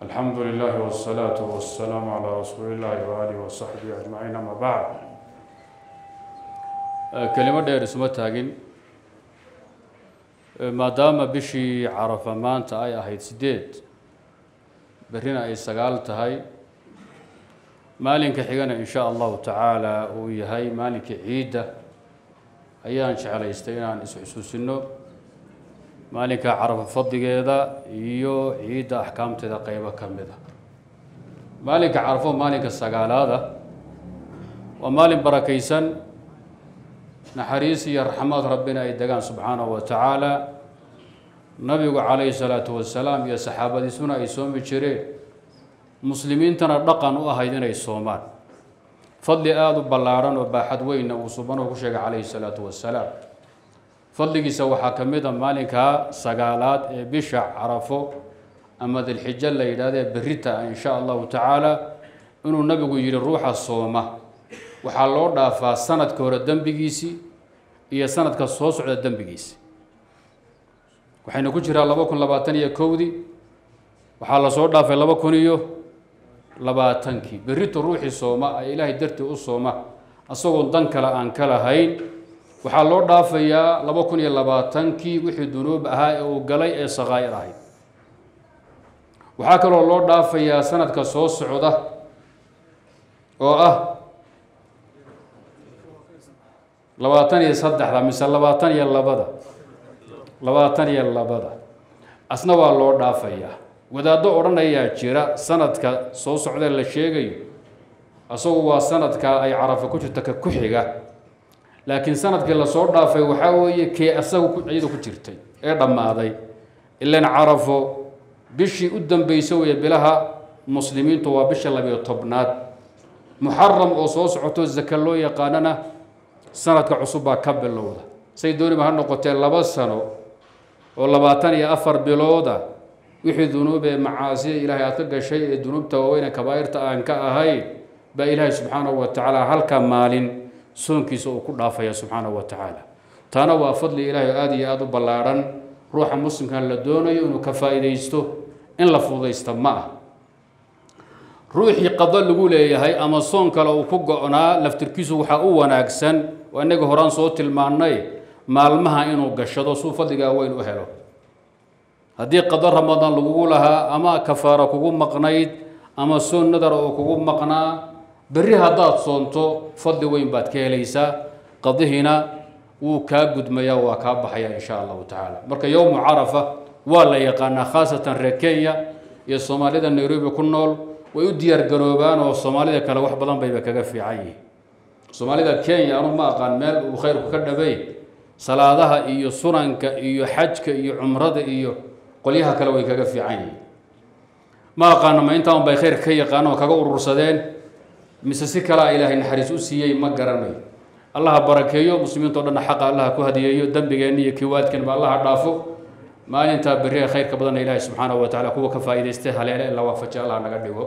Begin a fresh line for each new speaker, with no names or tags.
alxamdu lilahi wالsalaatu wasalaamu calaa rasuuli illahi waaalih wasaxbihi ajmaciin ama bacd kelimo dheer isuma taagin. Maadaama bishii carafa maanta ay ahayd sideed berrina ay sagaal tahay maalinka xigana in sha allahu tacaala uu yahay maalinka ciidda ayaan jeclaystay inaan is-xusuusino maalinka carafa fadligeeda iyo ciidda axkaamteeda qeybo ka mid a maalinka carafo maalinka sagaalaada waa maalin barakaysan naxariis iyo raxmaad rabbina ay degaan subxaanahu wa tacaala. Nabigu calayhi salaatu wasalaam iyo saxaabadiisuna ay soomi jireen. Muslimiintana dhaqan u ahayd inay soomaan. Fadli aada u ballaadhan oo baaxad weynna uu subanuhu ku sheegay calayhi salaatu wasalaam fadligiisa waxaa ka mid a maalinkaa sagaalaad ee bisha carafo ama dilxijo la yidhahdo ee berita in sha allahu tacaala inuu nabigu yidhi ruuxa sooma. Waxaa loo dhaafaa sanadka hore dembigiisii iyo sanadka soo socda dembigiisi. Waxaynu ku jiraa laba kun labaatan iyo kowdii. Waxaa la soo dhaafay laba kun iyo labaatankii. Berrito ruuxii sooma ay ilaahay dartii u sooma asagoo dan kale aan ka lahayn waxaa loo dhaafayaa laba kun iyo labaatankii wixii dunuub ahaa ee uu galay ee sakaa'ir ahayd waxaa kaloo loo dhaafayaa sanadka soo socda oo ah labaatan iyo saddexda mise labaatan iyo labada. Labaatan iyo labada. Asna waa loo dhaafayaa wadaaddo odhanayaa jira sanadka soo socda la sheegayo. Asagu waa sanadka ay carafa ku jirta ka ku xiga laakiin sannadkii la soo dhaafay waxaa weeye kee asagu ciidu ku jirtay ee dhammaaday. Ilan carafo bishii u dambaysa weeye bilaha muslimiintu waa bisha labiyo tobnaad. Muxaram oo soo socoto zaka loo yaqaanana sanadka cusub baa ka bilowda. Say dooniba ha noqotee laba sano oo labaatan iyo afar bilooda wixii dunuub ee macaasiya ilaahay aad ka gashay ee dunuubta waaweyne kabaa'irta aan ka ahayn baa ilaahay subxaanahu wa tacaala halka maalin soonkiisa uu ku dhaafaya subxaanahu wa tacaala. Taana waa fadli ilaahay oo aada iyo aada u ballaadhan ruuxa muslimkan la doonayo inuu ka faa'iidaysto in la fududaysta ma ah ruuxii qado lagu leeyahay ama soon kale uu ku go-naa laftirkiisu waxaa u wanaagsan. Waa innaga horaan soo tilmaannay maalmaha inuu gashado suu fadligaa weyn u helo. Haddii qado ramadaan lagugu lahaa ama kafaara kugu maqnayd ama soon nadara oo kugu maqnaa berri haddaad soonto fadli weyn baad ka helaysaa qadihiina wuu kaa gudmayaa waa kaa baxaya in sha allahu tacaala. Marka yowmu carafa waa la yaqaanaa khaasatan reer kenya iyo soomaalida nairobi ku nool way u diyaar garoobaan oo soomaalida kale wax badan bayba kaga fiican yihiin. Soomaalida kenya anu ma aqaan meel uu khayrku ka dhabay salaadaha iyo sunanka iyo xajka iyo cumrada iyo qolyaha kale way kaga fiican yihiin. Ma aqaano ma intaan bay khayr ka yaqaan oo kaga urursadeen mise si kalea ilaahay naxariis u siiyey ma garanayo allaha barakeeyo muslimiinto dhanna xaqa allaha ku hadiyeeyo dembigeenna iyo kiwaadkeenba allaha dhaafo. Maalintaa berriha khayrka badanna ilaahay subxaanahu wa tacala kuwa ka faa'idaystay haleele la waafajiyo allah naga dhigo